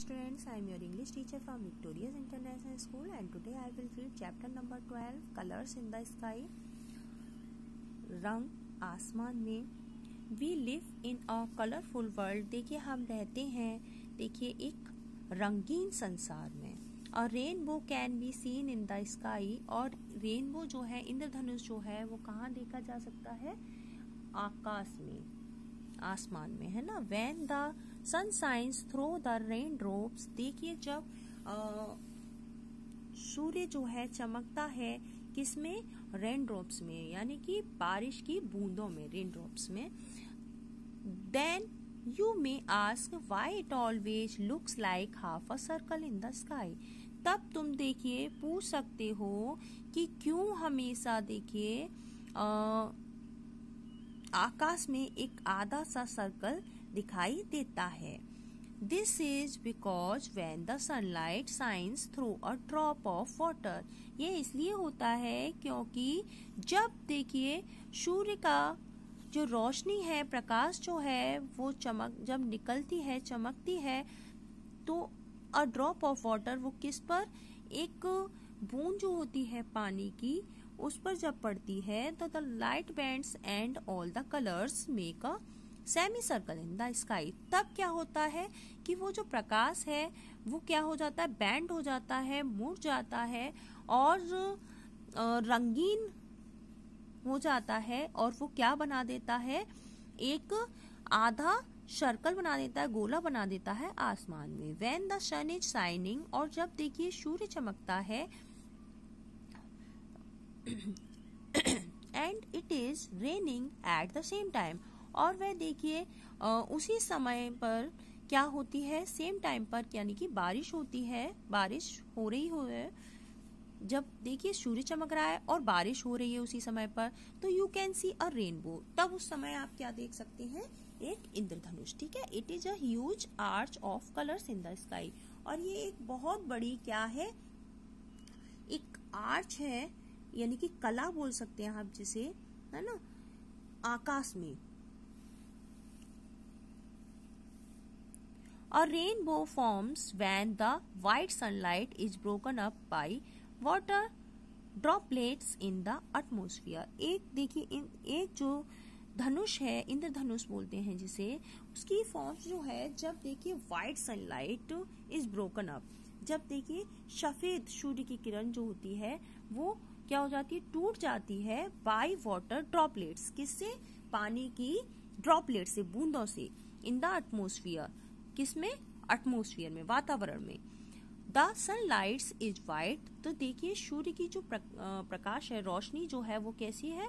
students, I am your English teacher from Victoria's International School and today I will read chapter number 12 Colors in the Sky. रंग आसमान में we live in a colourful world देखिए हम रहते हैं देखिए एक रंगीन संसार में और rainbow can be seen in the sky और रेनबो जो है इंद्रधनुष जो है वो कहाँ देखा जा सकता है आकाश में आसमान में है ना when the sun shines through the rain drops देखिए जब सूर्य जो है चमकता है, किसमें? रेन ड्रॉप्स में, यानी कि बारिश की बूंदों में रेन ड्रॉप्स में। Then you may ask why it always looks like half a circle in the sky तब तुम देखिए, पूछ सकते हो कि क्यों हमेशा देखिए आकाश में एक आधा सा सर्कल दिखाई देता है। This is because when the sunlight shines through a drop of water ये इसलिए होता है क्योंकि जब देखिए सूर्य का जो रोशनी है, प्रकाश जो है, वो चमक, जब निकलती है, चमकती है तो अ ड्रॉप ऑफ़ वाटर वो किस पर? एक बूंद जो होती है पानी की, उस पर जब पड़ती है तो the light bends and all the colours make a semi circle in the sky, तब क्या होता है कि वो जो प्रकाश है, वो क्या हो जाता है? बैंड हो जाता है, मुड़ जाता है और रंगीन हो जाता है और वो क्या बना देता है? एक आधा सर्कल बना देता है, गोला बना देता है आसमान में। When the sun is shining और जब देखिए सूर्य चमकता है and it is raining at the same time और वह देखिए उसी समय पर क्या होती है? सेम टाइम पर, यानी कि बारिश होती है, बारिश हो रही हो है जब देखिए सूर्य चमक रहा है और बारिश हो रही है उसी समय पर तो you can see a rainbow तब उस समय आप क्या देख सकते हैं? एक इंद्रधनुष, ठीक है? It is an arch of colours in the sky और ये एक बहुत बड़ी क्या है? एक आर्च है, यानी कि कला बोल सकते हैं आप जिसे, है ना? आकाश में। और rainbow forms when the white sunlight is broken up by water droplets in the atmosphere एक देखिए, इन, एक जो धनुष है, इंद्रधनुष बोलते हैं जिसे, उसकी फॉर्म्स जो है, जब देखिए white sunlight is broken up जब देखिए सफ़ेद सूर्य की किरण जो होती है, वो क्या हो जाती है? टूट जाती है बाई वाटर ड्रॉपलेट्स किससे? पानी की ड्रॉपलेट से, बूंदों से इन द एटमोस्फियर किसमें? एटमोस्फियर में, वातावरण में। द सनलाइट्स इज़ वाइट तो देखिए, सूर्य की जो प्रकाश है, रोशनी जो है, वो कैसी है?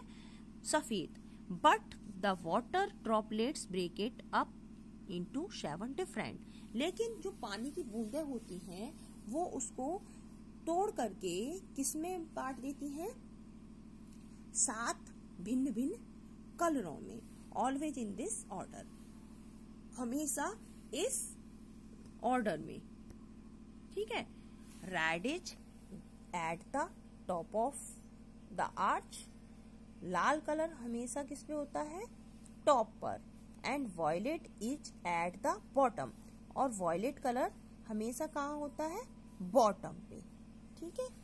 सफ़ेद। But the water droplets break it up into seven different लेकिन जो पानी की बूंदें होती हैं, वो उसको तोड़ करके किसमें बांट देती हैं? सात भिन्न भिन्न कलरों में। ऑलवेज इन दिस ऑर्डर हमेशा इस ऑर्डर में। ठीक है? Red is at the top of the arch Lal colour हमेशा किस पे होता है? टॉप पर। And violet is at the bottom और वॉयलेट कलर हमेशा कहाँ होता है? बॉटम पे। ठीक है?